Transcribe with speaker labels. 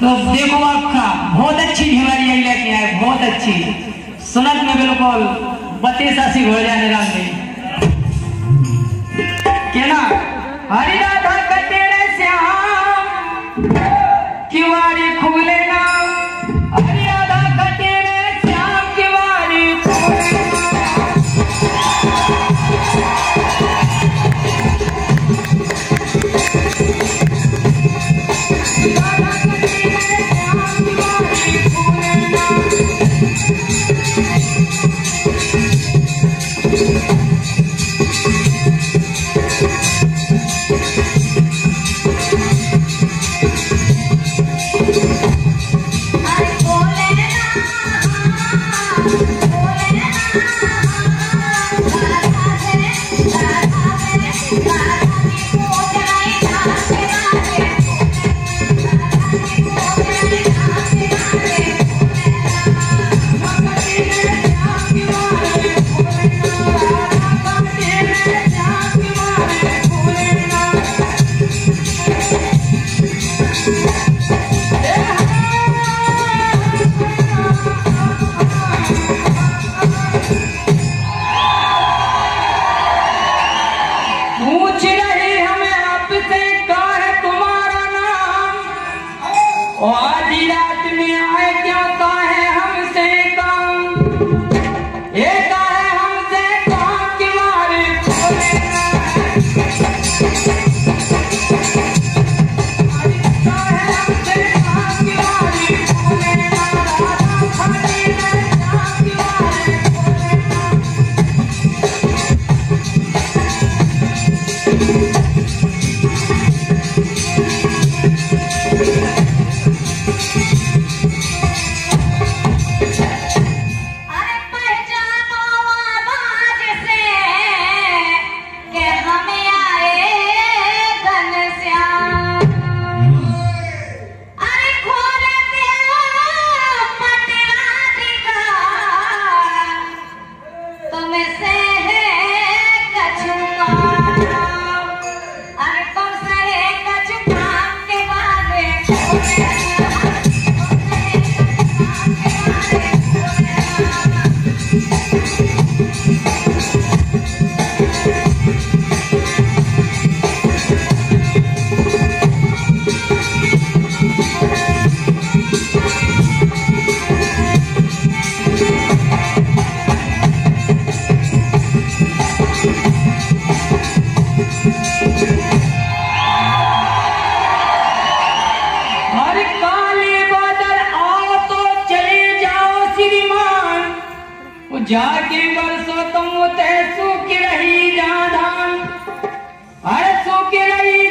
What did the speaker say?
Speaker 1: तो देखो आपका बहुत अच्छी ढेवारी लेके आए, बहुत अच्छी। सुनत में बिल्कुल बत्तीस अस्सी हो जाने राम
Speaker 2: जाके बरसों तुम ते
Speaker 1: सुख रही जाना।
Speaker 2: अरे
Speaker 1: सुख रही